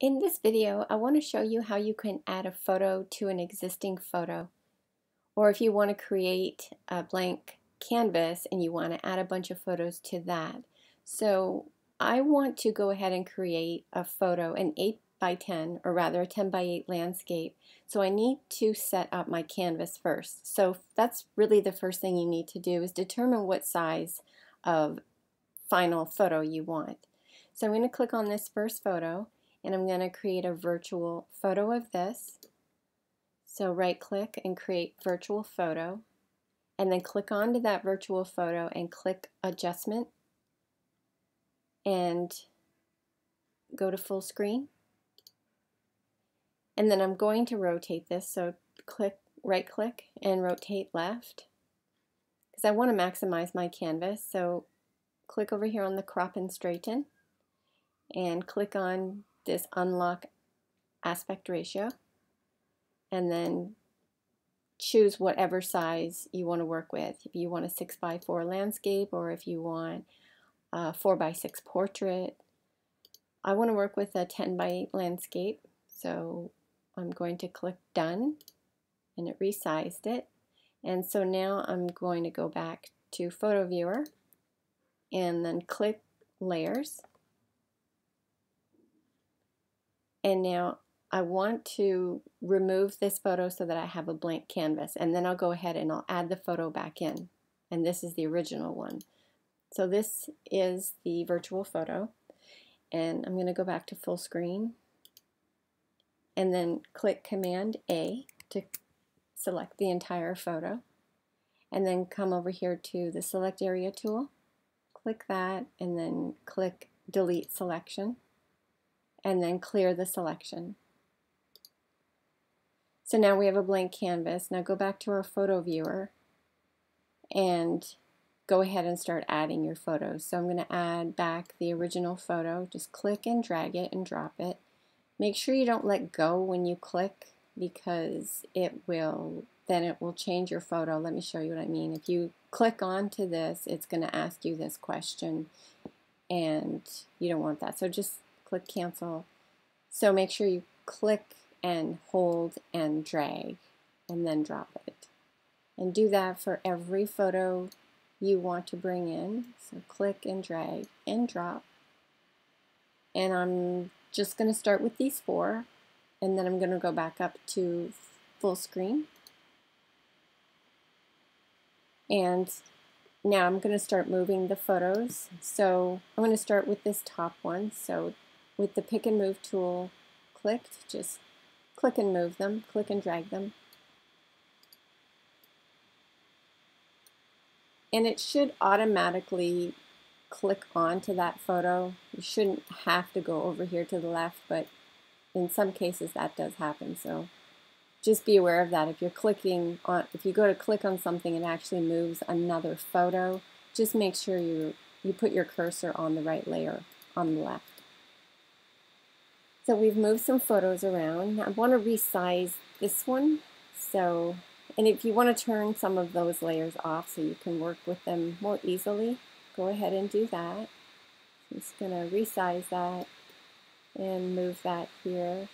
In this video, I want to show you how you can add a photo to an existing photo. Or if you want to create a blank canvas and you want to add a bunch of photos to that. So I want to go ahead and create a photo, an 8 by 10, or rather a 10 by 8 landscape. So I need to set up my canvas first. So that's really the first thing you need to do is determine what size of final photo you want. So I'm going to click on this first photo and I'm going to create a virtual photo of this. So right click and create virtual photo. And then click onto that virtual photo and click adjustment. And go to full screen. And then I'm going to rotate this. So click right click and rotate left. Because I want to maximize my canvas. So click over here on the crop and straighten. And click on this unlock aspect ratio and then choose whatever size you want to work with. If you want a 6 by 4 landscape or if you want a 4 by 6 portrait. I want to work with a 10 by 8 landscape so I'm going to click done and it resized it and so now I'm going to go back to photo viewer and then click layers And now I want to remove this photo so that I have a blank canvas. And then I'll go ahead and I'll add the photo back in. And this is the original one. So this is the virtual photo. And I'm going to go back to full screen. And then click Command A to select the entire photo. And then come over here to the Select Area tool. Click that and then click Delete Selection and then clear the selection. So now we have a blank canvas. Now go back to our photo viewer and go ahead and start adding your photos. So I'm going to add back the original photo. Just click and drag it and drop it. Make sure you don't let go when you click because it will then it will change your photo. Let me show you what I mean. If you click onto this, it's going to ask you this question and you don't want that. So just click cancel. So make sure you click and hold and drag and then drop it. And do that for every photo you want to bring in. So click and drag and drop. And I'm just going to start with these four and then I'm going to go back up to full screen. And now I'm going to start moving the photos. So I'm going to start with this top one. So with the pick and move tool clicked, just click and move them, click and drag them. And it should automatically click onto that photo. You shouldn't have to go over here to the left, but in some cases that does happen. So just be aware of that. If you're clicking on, if you go to click on something and actually moves another photo, just make sure you, you put your cursor on the right layer on the left. So we've moved some photos around. I want to resize this one. So, and if you want to turn some of those layers off so you can work with them more easily, go ahead and do that. I'm just going to resize that and move that here.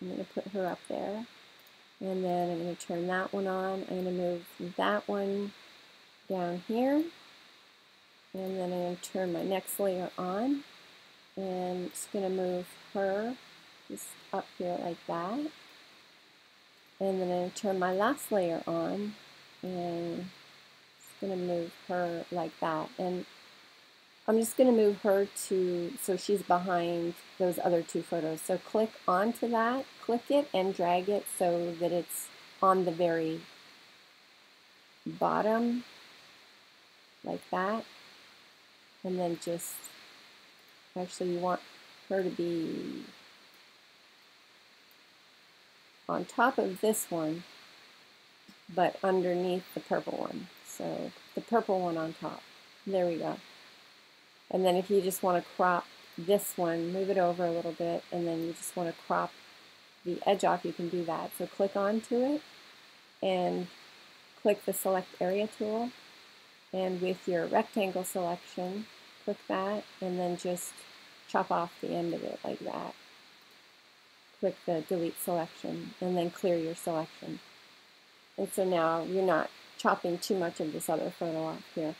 I'm going to put her up there. And then I'm going to turn that one on. I'm going to move that one down here. And then I'm going to turn my next layer on. And I'm just going to move her just up here like that. And then I'm going to turn my last layer on and just going to move her like that. And I'm just going to move her to, so she's behind those other two photos. So click onto that, click it and drag it so that it's on the very bottom, like that. And then just, actually you want her to be on top of this one, but underneath the purple one. So the purple one on top. There we go. And then if you just want to crop this one, move it over a little bit, and then you just want to crop the edge off, you can do that. So click onto it and click the select area tool. And with your rectangle selection, click that and then just chop off the end of it like that. Click the delete selection and then clear your selection. And so now you're not chopping too much of this other photo off here.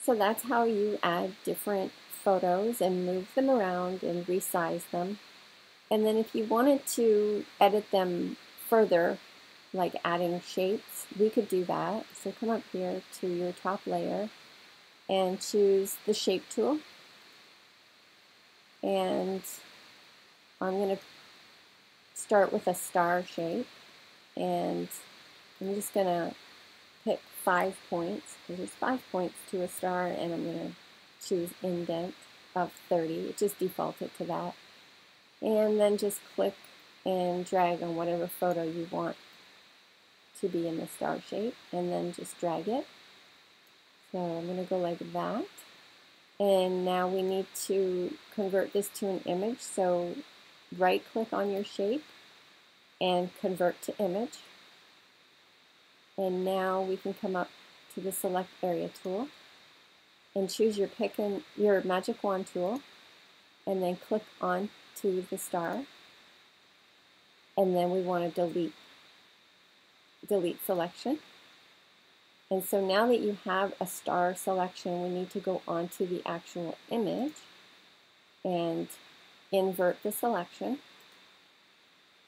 So that's how you add different photos and move them around and resize them. And then if you wanted to edit them further, like adding shapes, we could do that. So come up here to your top layer and choose the shape tool. And I'm going to start with a star shape. And I'm just going to pick five points, because there's five points to a star, and I'm going to choose indent of 30. It just defaulted to that. And then just click and drag on whatever photo you want to be in the star shape, and then just drag it. So I'm going to go like that. And now we need to convert this to an image. So right click on your shape and convert to image. And now we can come up to the select area tool and choose your pick and your magic wand tool and then click on to the star and then we want to delete delete selection and so now that you have a star selection we need to go on to the actual image and invert the selection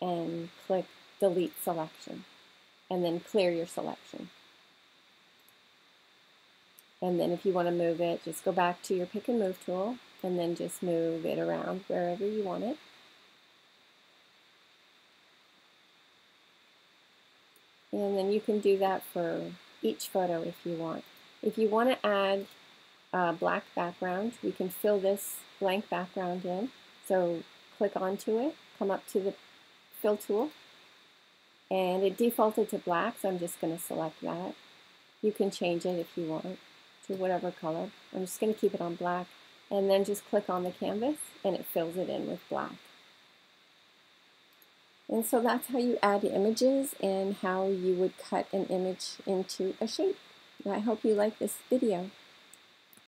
and click delete selection and then clear your selection. And then if you want to move it, just go back to your pick and move tool and then just move it around wherever you want it. And then you can do that for each photo if you want. If you want to add a black background, we can fill this blank background in. So click onto it, come up to the fill tool, and it defaulted to black, so I'm just going to select that. You can change it if you want to whatever color. I'm just going to keep it on black and then just click on the canvas and it fills it in with black. And so that's how you add images and how you would cut an image into a shape. I hope you like this video.